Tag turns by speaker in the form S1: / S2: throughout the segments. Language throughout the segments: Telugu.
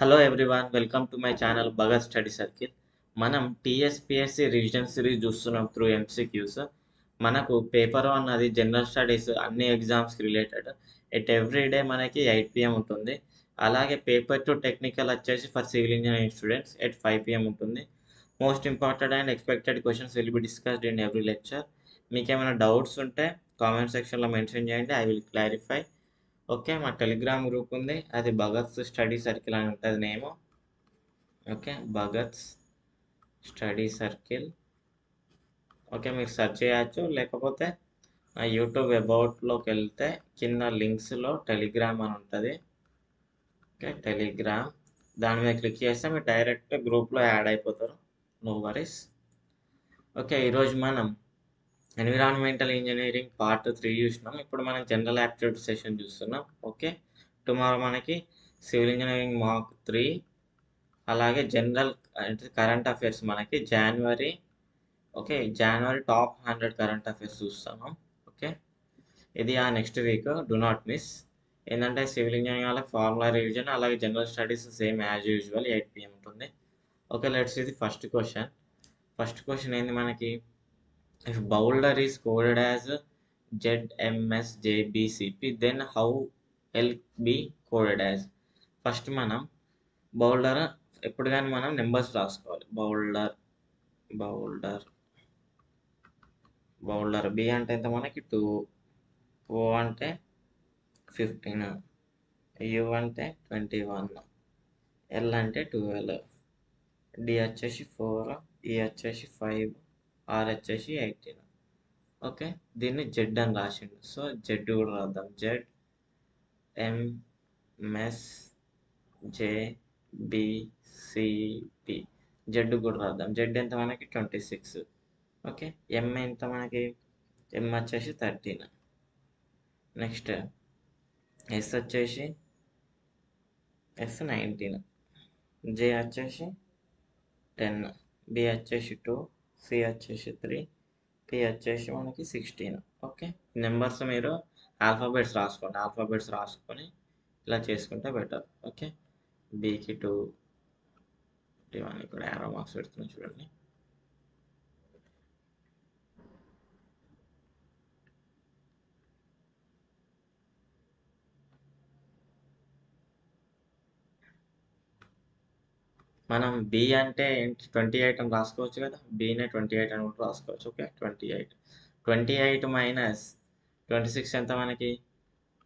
S1: Hello everyone welcome to my channel Bhagat study circle మనం టీఎస్పిఎస్సి రివిజన్ సిరీస్ చూస్తున్నాం త్రూ ఎంసీక్యూస్ మనకు పేపర్ వన్ అది జనరల్ స్టడీస్ అన్ని ఎగ్జామ్స్కి రిలేటెడ్ ఎట్ ఎవ్రీ డే మనకి ఎయిట్ పిఎం ఉంటుంది. అలాగే పేపర్ టు టెక్నికల్ వచ్చేసి for civil engineering students at five PM ఉంటుంది. Most important and expected questions will be discussed in every lecture మీకు ఏమైనా డౌట్స్ ఉంటే కామెంట్ సెక్షన్లో మెన్షన్ చేయండి. ఐ విల్ క్లారిఫై ఓకే మా టెలిగ్రామ్ గ్రూప్ ఉంది. అది భగత్ స్టడీ సర్కిల్ అని ఉంటుంది name okay Bhagat study circle. Okay మీరు సెర్చ్ చేయొచ్చు. లేకపోతే నా యూట్యూబ్ అబౌట్లోకి వెళ్తే కింద లింక్స్లో టెలిగ్రామ్ అని ఉంటుంది. Okay Telegram. దాని మీద క్లిక్ చేస్తే మీరు డైరెక్ట్ గ్రూప్లో యాడ్ అయిపోతారు. No worries. ఓకే ఈరోజు మనం ఎన్విరాన్మెంటల్ ఇంజనీరింగ్ పార్ట్ త్రీ చూసినాం. ఇప్పుడు మనం జనరల్ యాప్టిట్యూడ్ సెషన్ చూస్తున్నాం. ఓకే టుమారో మనకి సివిల్ ఇంజనీరింగ్ మార్క్ త్రీ అలాగే జనరల్ అంటే కరెంట్ అఫైర్స్ మనకి జనవరి ఓకే జనవరి టాప్ హండ్రెడ్ కరెంట్ అఫైర్స్ చూస్తున్నాం. ఓకే ఇది ఆ next week do not miss ఏంటంటే సివిల్ ఇంజనీరింగ్ వాళ్ళ ఫార్ములా రివిజన్ అలాగే general studies same as usual eight PM ఉంటుంది. ఓకే లెట్స్ ఇది ఫస్ట్ క్వశ్చన్ ఫస్ట్ క్వశ్చన్ ఏంది మనకి? If boulder is coded as ZMSJBCP then how LB coded as? First మనం బౌల్డర్ ఎప్పుడు కానీ మనం నెంబర్స్ రాసుకోవాలి. బౌల్డర్ బౌల్డర్ బౌల్డర్ బి అంటే ఎంత మనకి? టూ ఓ అంటే ఫిఫ్టీన్ యు అంటే ట్వంటీ వన్ ఎల్ అంటే ట్వెల్వ్ డి వచ్చేసి ఫోర్ ఈ e వచ్చేసి ఫైవ్ ఆర్ వచ్చేసి ఎయిటీన్ ఓకే? దీన్ని జెడ్ అని రాసిండు. సో జెడ్ కూడా రాద్దాం. Z MS J BCP Z కూడా రాద్దాం. జెడ్ ఎంత మనకి? Twenty six. ఓకే? ఎం ఎంత మనకి? ఎం వచ్చేసి థర్టీన్. నెక్స్ట్ ఎస్ వచ్చేసి ఎస్ నైన్టీన్. జే వచ్చేసి టెన్. బి వచ్చేసి టూ. సి వచ్చేసి త్రీ పి వచ్చేసి మనకి సిక్స్టీన్ ఓకే నెంబర్స్ మీరు ఆల్ఫాబెట్స్ రాసుకోండి. ఆల్ఫాబెట్స్ రాసుకొని ఇలా చేసుకుంటే బెటర్ ఓకే బీకి టూ వన్ ఇక్కడ యారో మార్క్స్ పెడుతున్నాం చూడండి. మనం బి అంటే ఏంటి? ట్వంటీ ఎయిట్ అని రాసుకోవచ్చు కదా. బీనే ట్వంటీ ఎయిట్ అని కూడా రాసుకోవచ్చు. Okay twenty eight twenty eight minus twenty six ఎంత మనకి?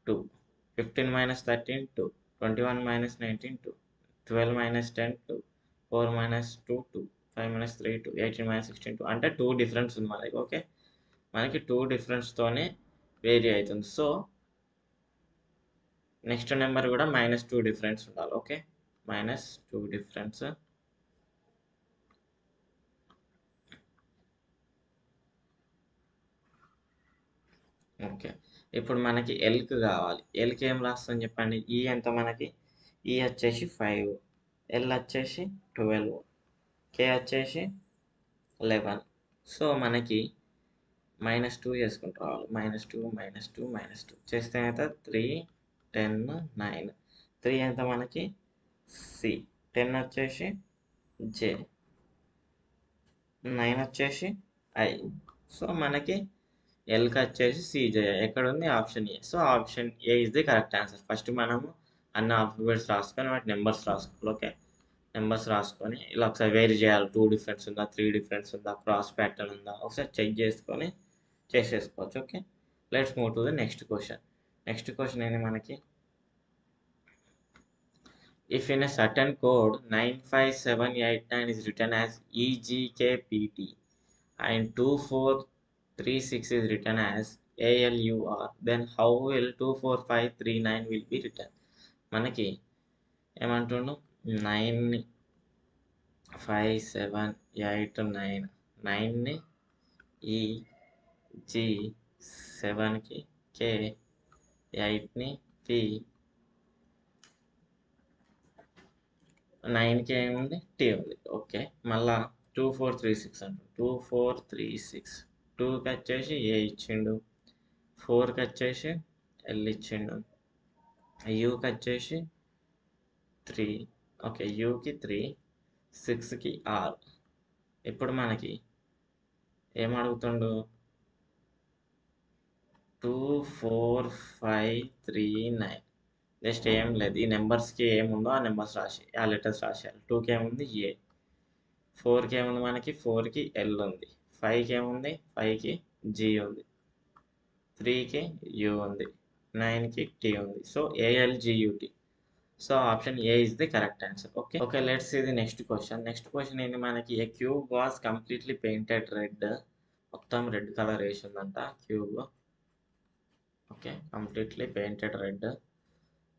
S1: Two fifteen minus thirteen two twenty one minus nineteen two twelve minus ten two four minus two two five minus three two eighteen minus sixteen two అంటే టూ డిఫరెన్స్ ఉంది మనకి. ఓకే మనకి టూ డిఫరెన్స్తోనే వేరీ అవుతుంది. సో నెక్స్ట్ నెంబర్ కూడా మైనస్ టూ డిఫరెన్స్ ఉండాలి. Okay minus two difference okay ఇప్పుడు మనకి ఎల్క్ కావాలి. ఎల్కి ఏం రాస్తాం చెప్పండి? ఈ ఎంత మనకి? ఈ వచ్చేసి ఫైవ్ ఎల్ వచ్చేసి ట్వెల్వ్ కే వచ్చేసి లెవెన్ సో మనకి మైనస్ టూ చేసుకుంటూ రావాలి. Minus two minus two minus two చేస్తే అయితే త్రీ టెన్ నైన్ త్రీ ఎంత మనకి? సి. టెన్ వచ్చేసి జే. నైన్ వచ్చేసి ఐ. సో మనకి ఎల్కి వచ్చేసి సిజే ఎక్కడ ఉంది option A. So option A is the correct answer. First మనము అన్ని ఆల్ఫాబెట్స్ రాసుకొని వాటి నెంబర్స్ రాసుకోవాలి. ఓకే? నెంబర్స్ రాసుకొని ఇలా ఒకసారి వేరీ చేయాలి. టూ డిఫరెన్స్ ఉందా? త్రీ డిఫరెన్స్ ఉందా? క్రాస్ ప్యాటర్న్ ఉందా? ఒకసారి చెక్ చేసుకొని చేసేసుకోవచ్చు. Okay? Let's move to the next question. Next question ఏంటి మనకి? If in a certain code 95789 is written as EGKPT and 2436 is written as ALUR then how will 24539 will be written మనకి ఏమంటుండు nine five seven eight nine నైన్ని ఈ జీ సెవెన్కి కే ఎయిట్ని పి నైన్కి ఏముంది టీ ఉంది ఓకే. మళ్ళా టూ ఫోర్ త్రీ సిక్స్ అంటు. Two four three six. టూకి వచ్చేసి ఏ ఇచ్చిండు? ఫోర్కి వచ్చేసి ఎల్ ఇచ్చిండు. యూకి వచ్చేసి త్రీ. ఓకే యూకి త్రీ సిక్స్కి ఆర్. ఇప్పుడు మనకి ఏం అడుగుతుండు two four five three nine. Just ఏం లేదు. ఈ నెంబర్స్కి ఏముందో ఆ నెంబర్స్ రాసి ఆ లెటర్స్ రాసేయాలి. టూకి ఏముంది? ఏ. ఫోర్కి ఏముంది మనకి? ఫోర్కి ఎల్ ఉంది. ఫైవ్కి ఏముంది? ఫైవ్కి జీ ఉంది. త్రీకి యూ ఉంది. నైన్కి టీ ఉంది. So ALGUT so option A is the correct answer okay okay let's ఇది నెక్స్ట్ క్వశ్చన్ నెక్స్ట్ క్వశ్చన్ ఏంటి మనకి a cube was completely painted red మొత్తం రెడ్ కలర్ వేసి ఉందంట cube okay completely painted red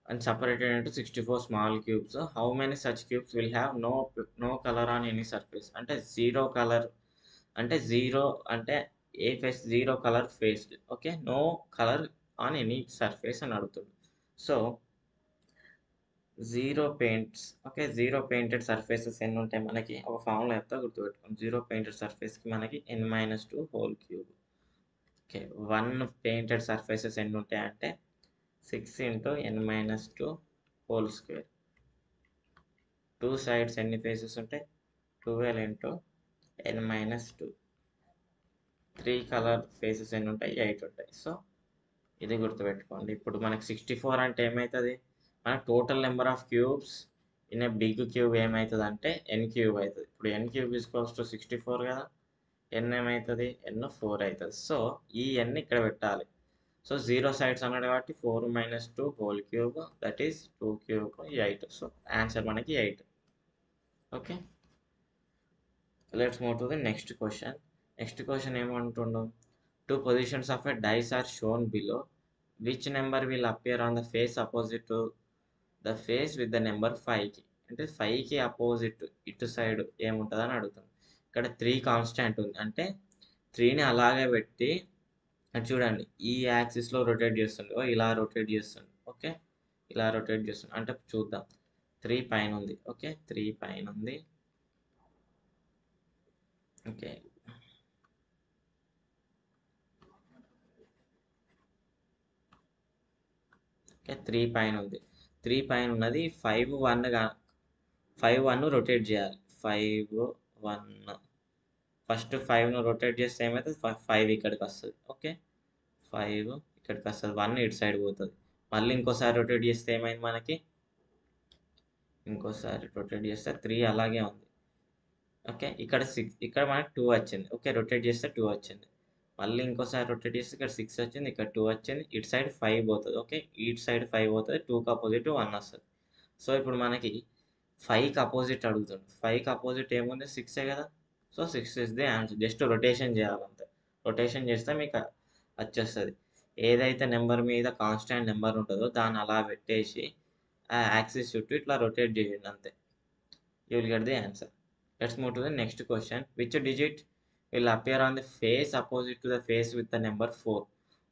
S1: and separated into 64 small cubes. How many such cubes will have no no color on any surface? అంటే జీరో కలర్ అంటే జీరో అంటే a face zero colour faced okay no colour on any surface అని అడుగుతుంది. So zero paints okay zero painted surfaces ఎన్ని ఉంటాయి మనకి? ఒక ఫామ్లో చెప్తా గుర్తుపెట్టుకోండి. జీరో పెయింటెడ్ సర్ఫేస్కి మనకి n minus two whole cube okay one painted surfaces ఎన్ని ఉంటాయి అంటే six into n minus two whole square. Two sides ఎన్ని ఫేసెస్ ఉంటాయి? Twelve into n minus two. Three colour faces ఎన్ని ఉంటాయి? ఎయిట్ ఉంటాయి. సో ఇది గుర్తుపెట్టుకోండి. ఇప్పుడు మనకి సిక్స్టీ ఫోర్ అంటే ఏమవుతుంది మనకు total number of cubes in a big cube ఏమవుతుంది అంటే ఎన్ క్యూబ్ అవుతుంది ఇప్పుడు n cube equals to sixty four కదా? ఎన్ ఏమవుతుంది ఎన్ ఫోర్ అవుతుంది సో ఈ ఎన్ ఇక్కడ పెట్టాలి? సో జీరో సైడ్స్ అన్నాడు కాబట్టి four minus two whole cube that is two cube eight. So answer మనకి eight. Okay? Let's move to the next question. Next question ఏమంటుండు? Two positions of a dice are shown below which number will appear on the face opposite to the face with the number ఫైవ్కి అంటే ఫైవ్కి అపోజిట్ ఇటు సైడ్ ఏముంటుందని అడుగుతుంది ఇక్కడ త్రీ కాన్స్టాంట్ ఉంది. అంటే త్రీని అలాగే పెట్టి అది చూడండి. ఈ యాక్సిస్లో రొటేట్ చేస్తుండే. ఓ ఇలా రొటేట్ చేస్తుండే. ఓకే? ఇలా రొటేట్ చేస్తుండే. అంటే చూద్దాం. త్రీ పైన ఉంది. ఓకే? త్రీ పైన ఉంది. ఓకే. ఓకే? త్రీ పైన ఉంది. త్రీ పైన ఉన్నది. Five one five one rotate చేయాలి. ఫైవ్ వన్ ఫస్ట్ ఫైవ్ను రొటేట్ చేస్తే ఏమవుతుంది ఫైవ్ ఇక్కడికి వస్తుంది. ఓకే ఫైవ్ ఇక్కడికి వస్తుంది. వన్ ఇటు సైడ్ పోతుంది. మళ్ళీ ఇంకోసారి రొటేట్ చేస్తే ఏమైంది మనకి? ఇంకోసారి రొటేట్ చేస్తే త్రీ అలాగే ఉంది. ఓకే ఇక్కడ సిక్స్ ఇక్కడ మనకి టూ వచ్చింది. ఓకే రొటేట్ చేస్తే టూ వచ్చింది. మళ్ళీ ఇంకోసారి రొటేట్ చేస్తే ఇక్కడ సిక్స్ వచ్చింది ఇక్కడ టూ వచ్చింది ఇటు సైడ్ ఫైవ్ పోతుంది. ఓకే ఇటు సైడ్ ఫైవ్ పోతుంది. టూకి అపోజిట్ వన్ వస్తుంది. సో ఇప్పుడు మనకి ఫైవ్కి అపోజిట్ అడుగుతుంది. ఫైవ్కి అపోజిట్ ఏముంది? సిక్సే కదా? So six is the answer. Just rotation చేయాలంతే. Rotation చేస్తే మీకు వచ్చేస్తుంది. ఏదైతే నెంబర్ మీద కాన్స్టాంట్ నెంబర్ ఉంటుందో దాన్ని అలా పెట్టేసి ఆ యాక్సిస్ చుట్టూ ఇట్లా రొటేట్ చేయండి అంతే. You will get the answer let's move to the next question which digit will appear on the face opposite to the face with the number four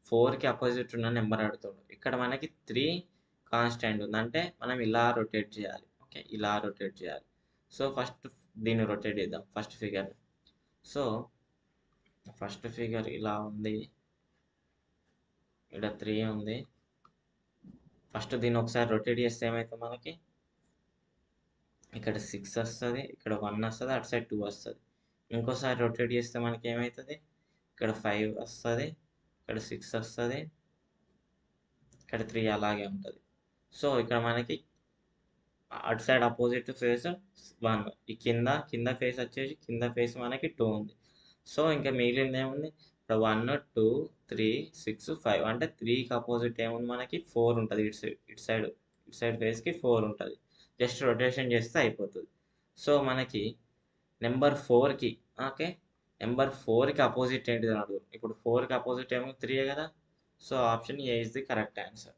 S1: ఫోర్కి అపోజిట్ ఉన్న నెంబర్ అడుగుతుండు. ఇక్కడ మనకి త్రీ కాన్స్టాంట్ ఉంది. అంటే మనం ఇలా రొటేట్ చేయాలి. ఓకే ఇలా రొటేట్ చేయాలి. సో ఫస్ట్ దీన్ని రొటేట్ చేద్దాం. First figure so first figure ఇలా ఉంది. ఇక్కడ త్రీ ఉంది. ఫస్ట్ దీన్ని ఒకసారి రొటేట్ చేస్తే ఏమవుతుంది మనకి? ఇక్కడ సిక్స్ వస్తుంది ఇక్కడ వన్ వస్తుంది అటు సైడ్ టూ వస్తుంది. ఇంకోసారి రొటేట్ చేస్తే మనకి ఏమవుతుంది ఇక్కడ ఫైవ్ వస్తుంది ఇక్కడ సిక్స్ వస్తుంది ఇక్కడ త్రీ అలాగే ఉంటుంది. సో ఇక్కడ మనకి అటు సైడ్ అపోజిట్ ఫేస్ వన్ ఈ కింద కింద ఫేస్ వచ్చేసి కింద ఫేస్ మనకి టూ ఉంది. సో ఇంకా మిగిలింది ఏముంది? ఇక్కడ one two three six five అంటే త్రీకి అపోజిట్ ఏముంది మనకి? ఫోర్ ఉంటుంది. ఇటు సైడ్ ఇటు సైడ్ ఇటు సైడ్ ఫేస్కి ఫోర్ ఉంటుంది. జస్ట్ రొటేషన్ చేస్తే అయిపోతుంది. సో మనకి నెంబర్ ఫోర్కి ఓకే? నెంబర్ ఫోర్కి అపోజిట్ ఏంటిది అడుగు. ఇప్పుడు ఫోర్కి అపోజిట్ ఏమో త్రీ కదా? So option A is the correct answer.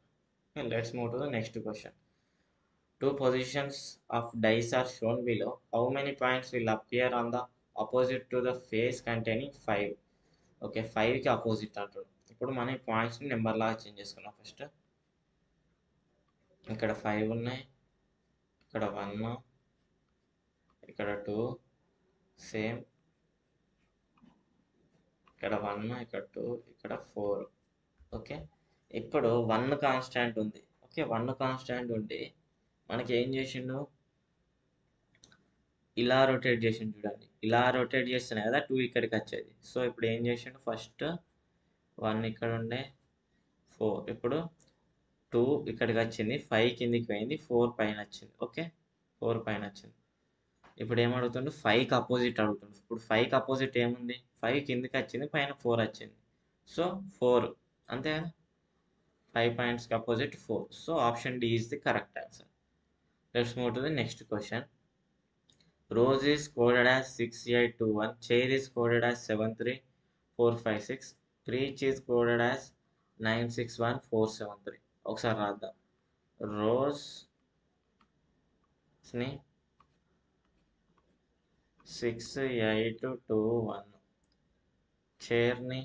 S1: Let's move to the next question. Two positions of dice are shown below. How many points will appear on the opposite to the face containing 5? Okay ఫైవ్కి అపోజిట్ అంటాడు ఇప్పుడు మనం ఈ పాయింట్స్ని నెంబర్ లాగా చేంజ్ చేసుకున్నాం ఫస్ట్ ఇక్కడ ఫైవ్ ఉన్నాయి. ఇక్కడ వన్ ఇక్కడ టూ సేమ్ ఇక్కడ వన్ ఇక్కడ టూ ఇక్కడ ఫోర్ ఓకే ఇప్పుడు వన్ కాన్స్టాంట్ ఉంది. ఓకే వన్ కాన్స్టాంట్ ఉండి మనకి ఏం చేసిండు? ఇలా రొటేట్ చేసిండు చూడండి. ఇలా రొటేట్ చేస్తేనే కదా టూ ఇక్కడికి వచ్చేది. సో ఇప్పుడు ఏం చేసిండు? ఫస్ట్ వన్ ఇక్కడ ఉండే ఫోర్ ఇప్పుడు టూ ఇక్కడికి వచ్చింది. ఫైవ్ కిందికి పోయింది. ఫోర్ పైన వచ్చింది. ఓకే ఫోర్ పైన వచ్చింది. ఇప్పుడు ఏమడుగుతుండు ఫైవ్కి అపోజిట్ అడుగుతుండు. ఇప్పుడు ఫైవ్కి అపోజిట్ ఏముంది? ఫైవ్ కిందికి వచ్చింది. పైన ఫోర్ వచ్చింది. సో ఫోర్ అంతే కదా? Five పాయింట్స్కి opposite four so option D is the correct answer let's move to the next question rose is coded as six eight two one chair is coded as seven three four five six preach is coded as nine six one four seven three ఒకసారి రాద్దాం. రోజ్ రోజ్ని six eight two one చైర్ని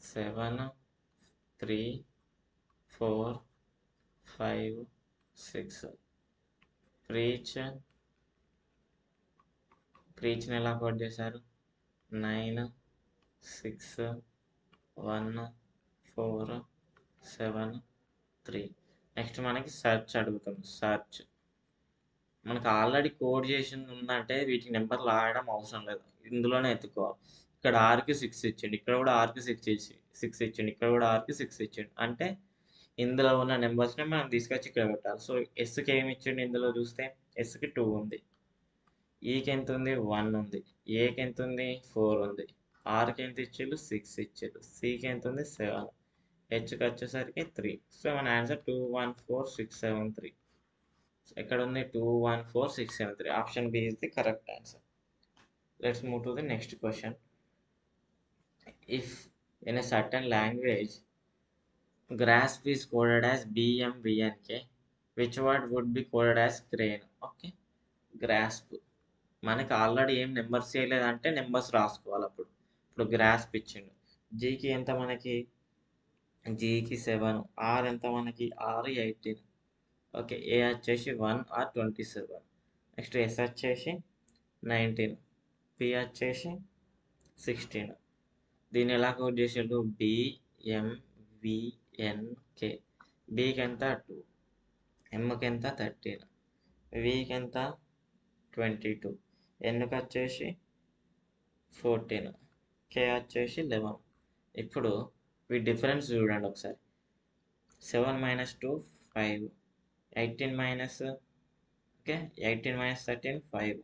S1: seven three four five six preach ప్రీచ్ని ఎలా కోట్ చేశారు? Nine six one four seven three next మనకి సెర్చ్ అడుగుతాం. సెర్చ్ మనకు ఆల్రెడీ కోడ్ చేసి ఉందంటే వీటికి నెంబర్లు ఆడడం అవసరం లేదు. ఇందులోనే ఎత్తుకోవాలి. ఇక్కడ ఆర్కి సిక్స్ ఇచ్చిండు. ఇక్కడ కూడా ఆర్కి సిక్స్ ఇచ్చి సిక్స్ ఇచ్చిండు. ఇక్కడ కూడా ఆర్కి సిక్స్ ఇచ్చిండు. అంటే ఇందులో ఉన్న నెంబర్స్ని మనం తీసుకొచ్చి ఇక్కడ పెట్టాలి. సో ఎస్కి ఏమి ఇచ్చిండు ఇందులో చూస్తే ఎస్కి టూ ఉంది. E ఈకి ఎంత ఉంది? వన్ ఉంది. ఏకి ఎంత ఉంది? ఫోర్ ఉంది. ఆర్కి ఎంత ఇచ్చిండు? సిక్స్ ఇచ్చిండు. సికి ఎంత ఉంది? సెవెన్ హెచ్కి వచ్చేసరికి త్రీ సో మన answer two one four six seven three ఎక్కడ ఉంది? Two one four six seven three option B is the correct answer let's move to the next question if in a certain language grasp is coded as BMVNK which word would be coded as crane okay grasp మనకి ఆల్రెడీ ఏం నెంబర్స్ చేయలేదంటే నెంబర్స్ రాసుకోవాలి అప్పుడు. ఇప్పుడు గ్రాస్ప్ ఇచ్చిండు. జీకి ఎంత మనకి? జీకి సెవెన్ ఆర్ ఎంత మనకి? ఆర్ ఎయిటీన్ ఓకే ఏ వచ్చేసి one R twenty seven next S వచ్చేసి నైన్టీన్ పి వచ్చేసి సిక్స్టీన్ దీన్ని ఎలా కోడ్ చేసాడు? విఎన్కే బీకి ఎంత టూ. ఎంకి ఎంత థర్టీన్. వీకి ఎంత ట్వంటీ టూ. ఎన్కి వచ్చేసి ఫోర్టీన్. కే వచ్చేసి లెవెన్. ఇప్పుడు ఈ డిఫరెన్స్ చూడండి ఒకసారి. Seven minus two five. Eighteen minus okay? Eighteen minus thirteen five.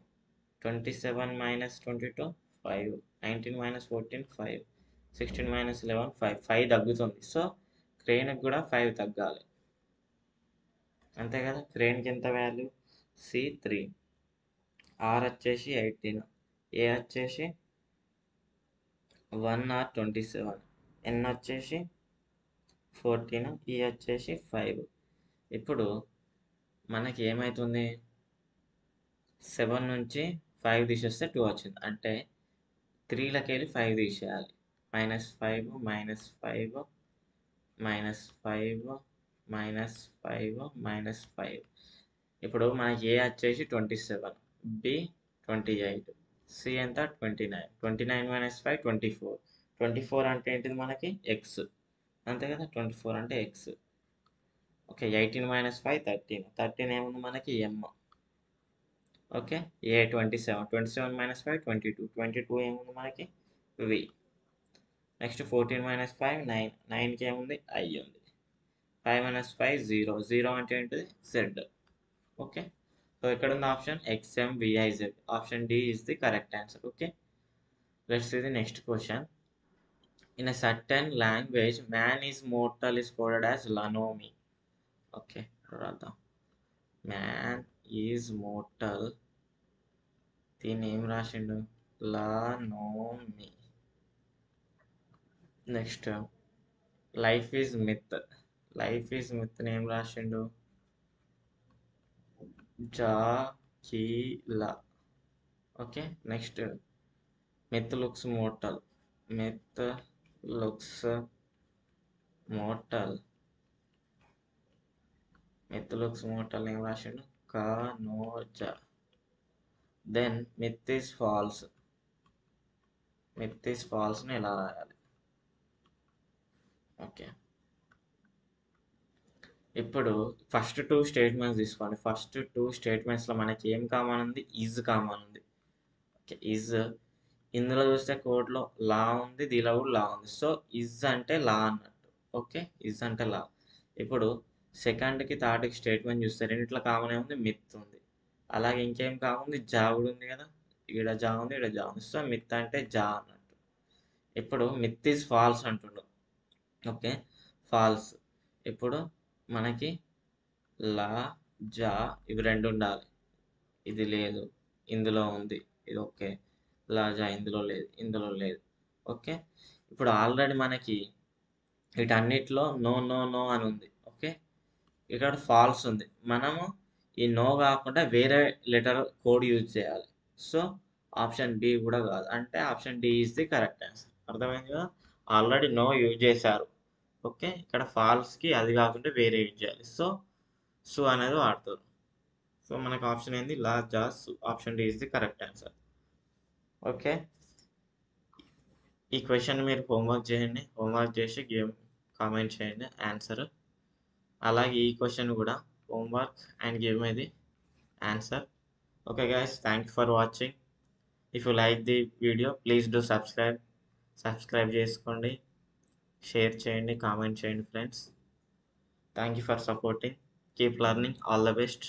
S1: Twenty seven minus twenty two five. Nineteen minus fourteen five. Sixteen minus eleven five five తగ్గుతుంది. సో క్రెయిన్కి కూడా ఫైవ్ తగ్గాలి. అంతే కదా? క్రెయిన్కి ఎంత వాల్యూ సి త్రీ ఆర్ వచ్చేసి ఎయిటీన్ ఏ వచ్చేసి one R twenty seven N వచ్చేసి ఫోర్టీన్ ఈ e వచ్చేసి ఫైవ్ ఇప్పుడు మనకి ఏమవుతుంది సెవెన్ నుంచి ఫైవ్ తీసేస్తే టూ వచ్చింది. అంటే త్రీలకి వెళ్ళి ఫైవ్ తీసేయాలి. Minus five minus five minus five minus five minus five ఇప్పుడు మనకి ఏ వచ్చేసి twenty seven B twenty eight C ఎంత? Twenty nine twenty nine minus five twenty four twenty four అంటే ఏంటిది మనకి? ఎక్స్ అంతే కదా? ట్వంటీ ఫోర్ అంటే X okay eighteen minus five thirteen thirteen ఏముంది మనకి? M okay A twenty seven twenty seven minus five twenty two twenty two ఏముంది మనకి? V next fourteen minus five nine నైన్కి ఏముంది? ఐ ఉంది. Five minus five zero. Zero అంటే ఏంటిది? జెడ్. ఓకే? సో ఇక్కడ ఉంది option? XM VIZ. Option D is the correct answer. Okay? Let's ఇది the next question. In a certain language man is mortal is coded as లనోమి. Okay? రాద్దాం. Man is mortal. దీన్ని ఏం రాసిండు? లనోమి. Next life is myth. Life is myth name రాసిండు? జాకీలా. Okay next. Myth looks mortal myth looks mortal myth looks mortal ఏం రాసిండు? కానోజా. Then myth is false. Myth is ఫాల్స్ని ఎలా రాయాలి? ఓకే. ఇప్పుడు ఫస్ట్ టూ స్టేట్మెంట్స్ తీసుకోండి. ఫస్ట్ టూ స్టేట్మెంట్స్లో మనకి ఏం కామన్ ఉంది? ఈజ్ కామన్ ఉంది. ఓకే ఈజ్ ఇందులో చూస్తే కోర్టులో లా ఉంది దీనిలో కూడా లా ఉంది. సో ఇజ్ అంటే లా అన్నట్టు. ఓకే ఇజ్ అంటే లా. ఇప్పుడు సెకండ్కి థర్డ్కి స్టేట్మెంట్ చూస్తే రెండిట్లో కామన్ ఏముంది మిత్ ఉంది. అలాగే ఇంకేం కాముంది జా కూడా ఉంది కదా? ఈడ జా ఉంది ఈడ జా ఉంది. సో మిత్ అంటే జా అన్నట్టు. ఇప్పుడు మిత్ ఈజ్ ఫాల్స్ అంటుండు. ఓకే. ఫాల్స్. ఇప్పుడు మనకి లా జా ఇవి రెండు ఉండాలి. ఇది లేదు. ఇందులో ఉంది. ఇది ఓకే. లా జా ఇందులో లేదు ఇందులో లేదు. ఓకే. ఇప్పుడు ఆల్రెడీ మనకి వీటన్నిటిలో నో నో నో అని ఉంది. ఓకే. ఇక్కడ ఫాల్స్ ఉంది. మనము ఈ నో కాకుండా వేరే లెటర్ కోడ్ యూజ్ చేయాలి. సో ఆప్షన్ డి కూడా కాదు. అంటే option D is the correct answer. అర్థమైంది కదా? ఆల్రెడీ నో యూజ్ చేశారు. ఓకే? ఇక్కడ ఫాల్స్కి అది కాకుండా వేరే యూజ్ చేయాలి? సో సు అనేది వాడతారు. సో మనకు ఆప్షన్ ఏంది? లా జా సు. Option D is the correct answer. Okay? ఈ క్వశ్చన్ మీరు హోంవర్క్ చేయండి. హోంవర్క్ చేసి గేమ్ కామెంట్ చేయండి. ఆన్సర్. అలాగే ఈ క్వశ్చన్ కూడా homework and game me answer. Okay guys thank you for watching. If you like the video please do subscribe. Subscribe చేసుకోండి. షేర్ చేయండి కామెంట్ చేయండి friends. Thank you for supporting keep learning all the best